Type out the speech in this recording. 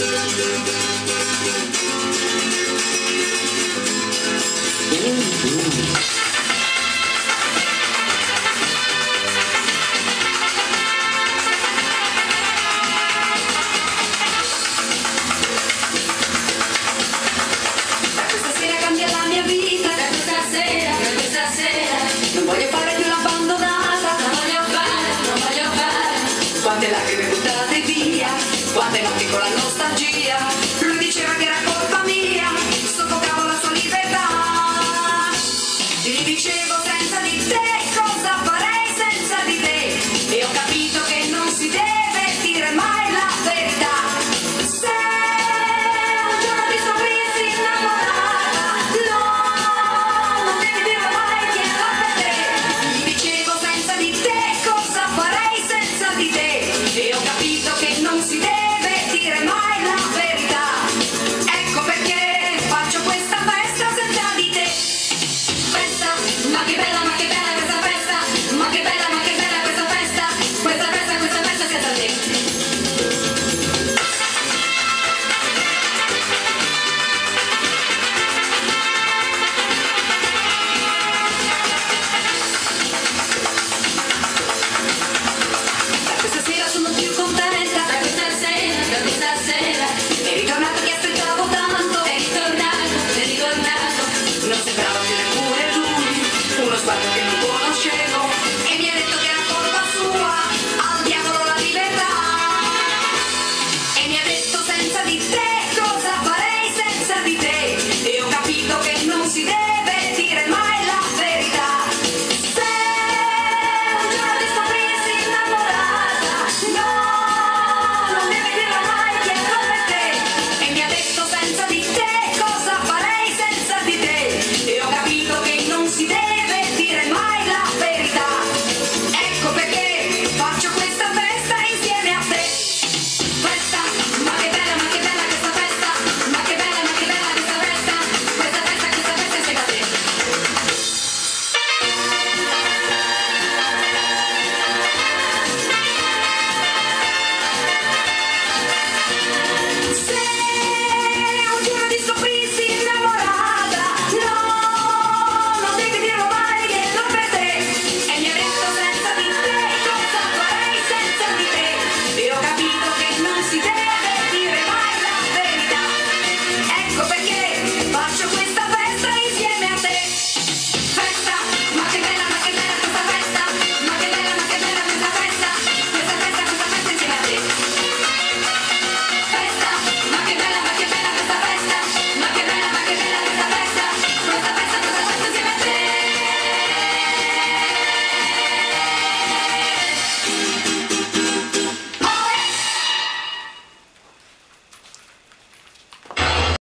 Bien, bien, bien Esta será cambiada mi vida esta será, esta será No voy a parar, yo la abandonas No voy a parar, no voy a parar cuando la que? She was